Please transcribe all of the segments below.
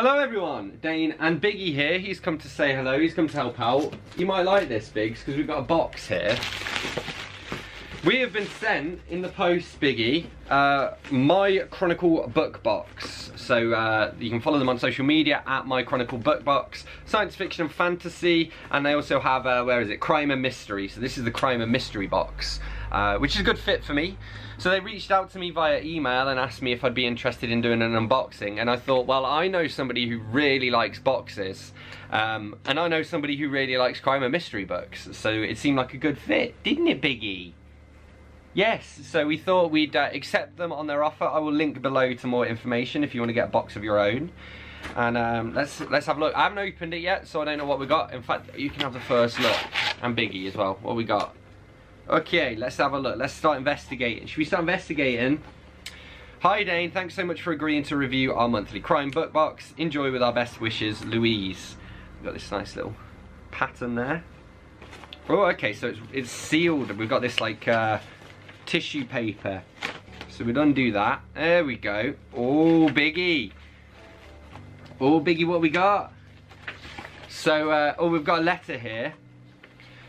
Hello everyone, Dane and Biggie here. He's come to say hello, he's come to help out. You might like this, Biggs, because we've got a box here. We have been sent in the post, Biggie, uh, My Chronicle Book Box. So uh, you can follow them on social media at My Chronicle Book Box. Science fiction and fantasy, and they also have, uh, where is it, crime and mystery. So this is the crime and mystery box, uh, which is a good fit for me. So they reached out to me via email and asked me if I'd be interested in doing an unboxing. And I thought, well, I know somebody who really likes boxes. Um, and I know somebody who really likes crime and mystery books. So it seemed like a good fit, didn't it, Biggie? Yes, so we thought we'd uh, accept them on their offer. I will link below to more information if you want to get a box of your own. And um, let's let's have a look. I haven't opened it yet, so I don't know what we got. In fact, you can have the first look. And Biggie as well. What we got? Okay, let's have a look. Let's start investigating. Should we start investigating? Hi Dane, thanks so much for agreeing to review our monthly crime book box. Enjoy with our best wishes, Louise. We've got this nice little pattern there. Oh, okay, so it's, it's sealed. We've got this like uh, tissue paper. So we'd undo that. There we go. Oh, Biggie. Oh, Biggie, what we got? So, uh, oh, we've got a letter here.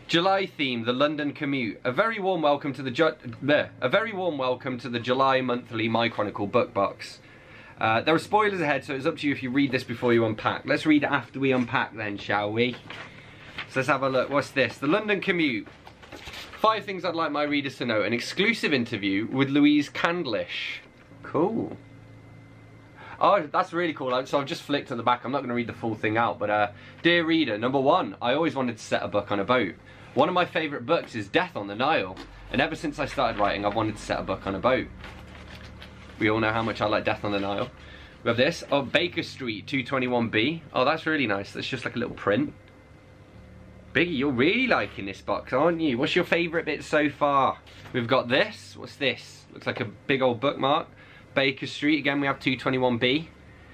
July theme, the London commute. A very warm welcome to the Ju bleh, a very warm welcome to the July monthly My Chronicle book box. Uh, there are spoilers ahead, so it's up to you if you read this before you unpack. Let's read it after we unpack then, shall we? So let's have a look. What's this? The London commute. Five things I'd like my readers to know. An exclusive interview with Louise Candlish. Cool. Oh, that's really cool. So I've just flicked at the back. I'm not going to read the full thing out. But, uh, dear reader, number one, I always wanted to set a book on a boat. One of my favourite books is Death on the Nile. And ever since I started writing, I've wanted to set a book on a boat. We all know how much I like Death on the Nile. We have this. Oh, Baker Street 221B. Oh, that's really nice. That's just like a little print. Biggie, you're really liking this box, aren't you? What's your favourite bit so far? We've got this. What's this? Looks like a big old bookmark. Baker Street, again we have 221B.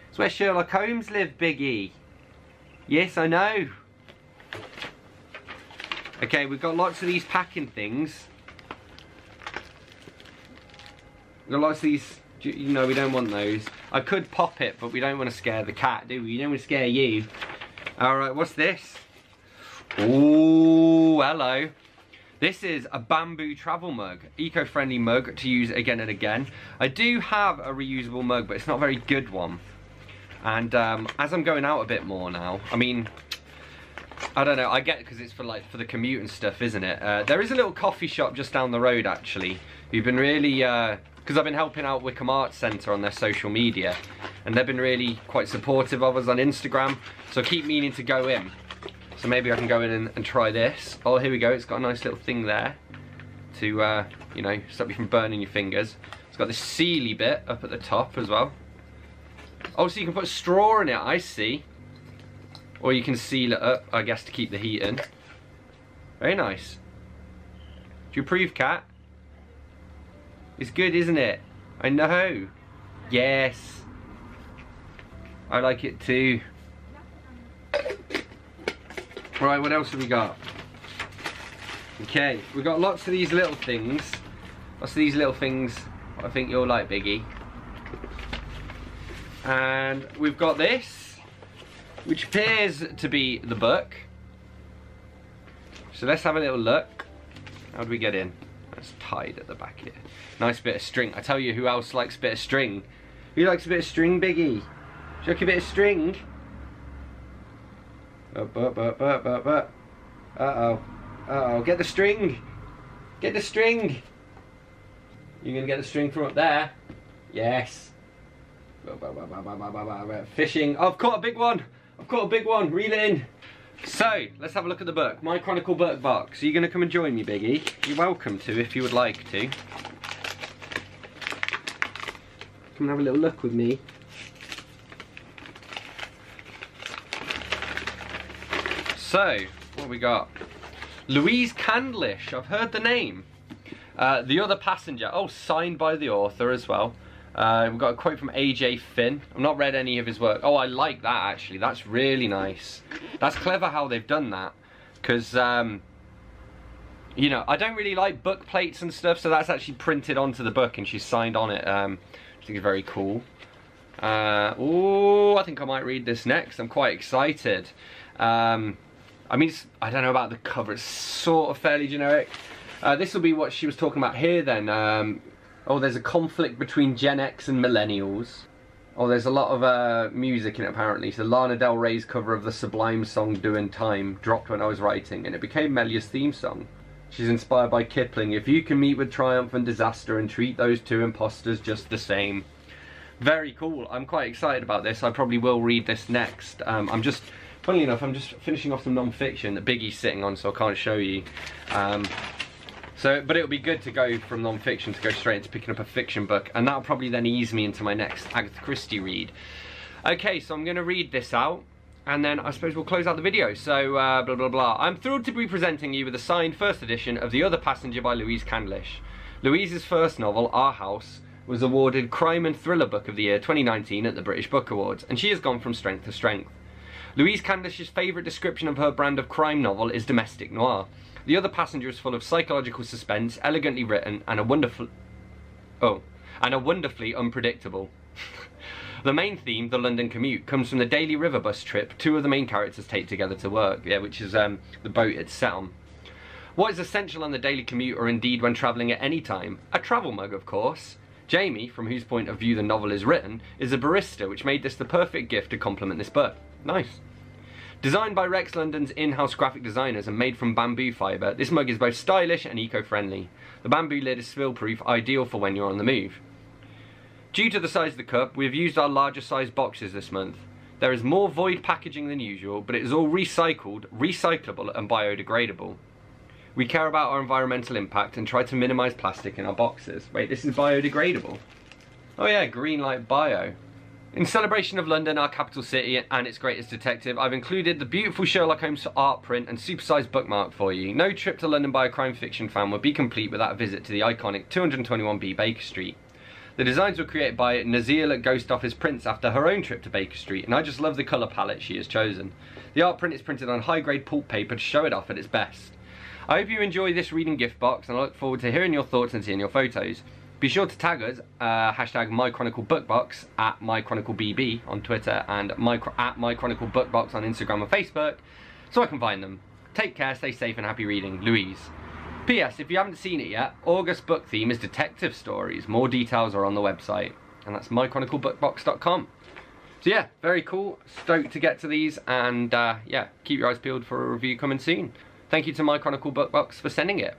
It's where Sherlock Holmes lived, Biggie. Yes, I know. Okay, we've got lots of these packing things. We've got lots of these, you know, we don't want those. I could pop it, but we don't want to scare the cat, do we? We don't want to scare you. Alright, what's this? Oh, hello. This is a bamboo travel mug, eco-friendly mug to use again and again. I do have a reusable mug, but it's not a very good one. And um, as I'm going out a bit more now, I mean, I don't know, I get because it's for like for the commute and stuff, isn't it? Uh, there is a little coffee shop just down the road actually, who've been really, because uh, I've been helping out Wycombe Arts Centre on their social media, and they've been really quite supportive of us on Instagram, so I keep meaning to go in. So maybe I can go in and, and, try this. Oh, here we go. It's got a nice little thing there to, uh, you know, stop you from burning your fingers. It's got this sealy bit up at the top as well. Oh, so you can put straw in it, I see. Or you can seal it up, I guess, to keep the heat in. Very nice. Do you approve, Cat? It's good, isn't it? I know. Yes. I like it too. Right, what else have we got? Okay, we've got lots of these little things. Lots of these little things I think you'll like, Biggie. And we've got this, which appears to be the book. So let's have a little look. How do we get in? That's tied at the back here. Nice bit of string. I tell you who else likes a bit of string. Who likes a bit of string, Biggie? Do you like a bit of string? Uh, up. Uh-oh. Uh-oh. Get the string. Get the string. You're going to get the string from up there. Yes. Fishing. Oh, I've caught a big one. I've caught a big one. Reel it in. So, let's have a look at the book. My Chronicle book box. Are you going to come and join me, Biggie? You're welcome to if you would like to. Come and have a little look with me. So, what we got? Louise Candlish, I've heard the name. Uh, the other passenger, oh, signed by the author as well. Uh, we've got a quote from AJ Finn. I've not read any of his work. Oh, I like that actually. That's really nice. That's clever how they've done that. Because, um, you know, I don't really like book plates and stuff, so that's actually printed onto the book and she's signed on it. Um, think it's very cool. Uh, oh. I think I might read this next. I'm quite excited. Um, I mean, I don't know about the cover. It's sort of fairly generic. Uh, this will be what she was talking about here then. Um, oh, there's a conflict between Gen X and millennials. Oh, there's a lot of uh, music in it apparently. So Lana Del Rey's cover of the Sublime song Doing Time dropped when I was writing and it became Melia's theme song. She's inspired by Kipling. If you can meet with triumph and disaster and treat those two imposters just the same. Very cool. I'm quite excited about this. I probably will read this next. Um, I'm just, funnily enough, I'm just finishing off some non-fiction that Biggie's sitting on so I can't show you. Um, so, but it would be good to go from non-fiction to go straight into picking up a fiction book, and that'll probably then ease me into my next Agatha Christie read. Okay, so I'm going to read this out, and then I suppose we'll close out the video. So, uh, blah, blah, blah. I'm thrilled to be presenting you with a signed first edition of The Other Passenger by Louise Candlish. Louise's first novel, Our House, was awarded Crime and Thriller Book of the Year 2019 at the British Book Awards, and she has gone from strength to strength. Louise Candlish's favourite description of her brand of crime novel is domestic noir. The Other Passenger is full of psychological suspense, elegantly written, and a wonderful... Oh, and a wonderfully unpredictable. The main theme, the London commute, comes from the daily river bus trip two of the main characters take together to work, yeah, which is um, the boat it's set on. What is essential on the daily commute, or indeed when travelling at any time? A travel mug, of course. Jamie, from whose point of view the novel is written, is a barista, which made this the perfect gift to complement this book. Nice. Designed by Rex London's in-house graphic designers and made from bamboo fibre, this mug is both stylish and eco-friendly. The bamboo lid is spill-proof, ideal for when you're on the move. Due to the size of the cup, we have used our larger size boxes this month. There is more void packaging than usual, but it is all recycled, recyclable and biodegradable. We care about our environmental impact and try to minimise plastic in our boxes. Wait, this is biodegradable? Oh yeah, green light bio. In celebration of London, our capital city, and its greatest detective, I've included the beautiful Sherlock Holmes art print and supersized bookmark for you. No trip to London by a crime fiction fan would be complete without a visit to the iconic 221B Baker Street. The designs were created by Nazil at Ghost Office Prints after her own trip to Baker Street, and I just love the colour palette she has chosen. The art print is printed on high-grade pulp paper to show it off at its best. I hope you enjoy this reading gift box, and I look forward to hearing your thoughts and seeing your photos. Be sure to tag us, uh, hashtag MyChronicleBookbox at MyChronicleBB on Twitter and my, at MyChronicleBookbox on Instagram and Facebook, so I can find them. Take care, stay safe, and happy reading. Louise. P.S. If you haven't seen it yet, August book theme is detective stories. More details are on the website, and that's mychroniclebookbox.com. So yeah, very cool. Stoked to get to these, and uh, yeah, keep your eyes peeled for a review coming soon. Thank you to My Chronicle Bookbox for sending it.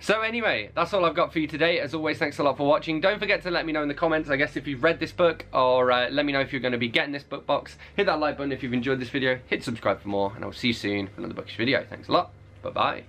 So anyway, that's all I've got for you today. As always, thanks a lot for watching. Don't forget to let me know in the comments, I guess, if you've read this book, or uh, let me know if you're going to be getting this book box. Hit that like button if you've enjoyed this video. Hit subscribe for more, and I'll see you soon for another bookish video. Thanks a lot. Bye-bye.